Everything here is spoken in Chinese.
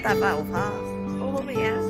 大爸，我怕，我都 Hòa,